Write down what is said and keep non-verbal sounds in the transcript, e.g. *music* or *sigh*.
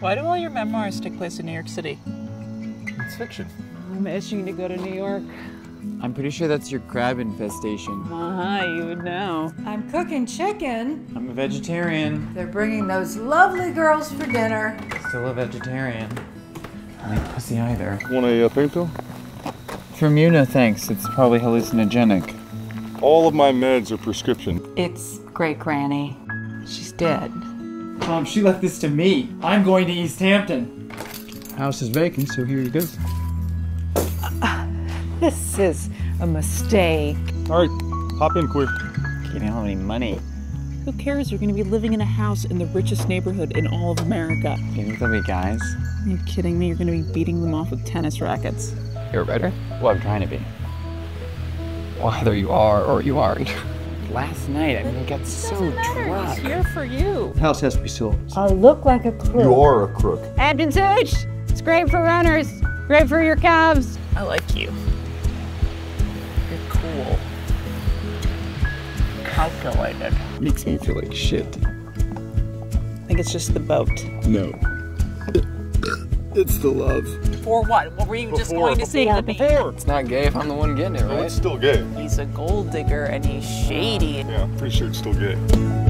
Why do all your memoirs take place in New York City? It's fiction. I'm itching to go to New York. I'm pretty sure that's your crab infestation. Uh huh, you would know. I'm cooking chicken. I'm a vegetarian. They're bringing those lovely girls for dinner. Still a vegetarian. I ain't pussy either. Want a uh, pain pill? From you, no thanks. It's probably hallucinogenic. All of my meds are prescription. It's great granny. She's dead. Mom, she left this to me. I'm going to East Hampton. House is vacant, so here you go. *sighs* This is a mistake. All right, hop in quick. You don't have any money. Who cares? You're gonna be living in a house in the richest neighborhood in all of America. You think there'll be guys? Are you kidding me? You're gonna be beating them off with tennis rackets. You're a writer? Well, I'm trying to be. Well, either you are or you aren't. *laughs* Last night, I mean, I got so drunk. It's Here for you. The House has to be sold. I'll look like a crook. You are a crook. Hampton Such. It's great for runners. Great for your calves. I like you. You're cool. Calculated. Makes me feel like shit. I think it's just the boat. No. It's the love. For what? What were you just going to say to me? Before. It's not gay if I'm the one getting it, No, right? it's still gay. He's a gold digger and he's shady. Yeah, I'm pretty sure it's still gay. Hey!